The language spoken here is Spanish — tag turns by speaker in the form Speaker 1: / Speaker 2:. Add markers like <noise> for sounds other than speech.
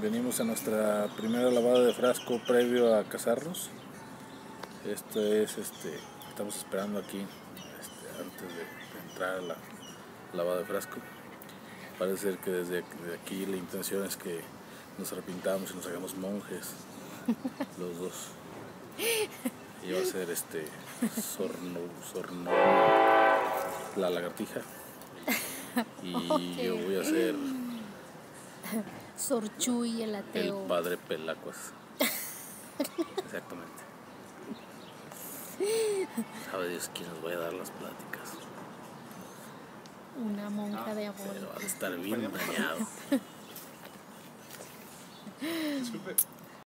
Speaker 1: Venimos a nuestra primera lavada de frasco previo a casarnos. Esto es, este, estamos esperando aquí este, antes de, de entrar a la lavada de frasco. Parece ser que desde de aquí la intención es que nos arrepintamos y nos hagamos monjes, <laughs> los dos. Y va a ser este sorno, sorno, la lagartija. <laughs> Y yo voy a ser
Speaker 2: Sorchuy el
Speaker 1: el
Speaker 2: ateo.
Speaker 1: padre Pelacuas. <laughs> Exactamente. Sabe Dios quién nos va a dar las pláticas.
Speaker 2: Una monja de amor.
Speaker 1: Pero va a estar bien dañado. <laughs>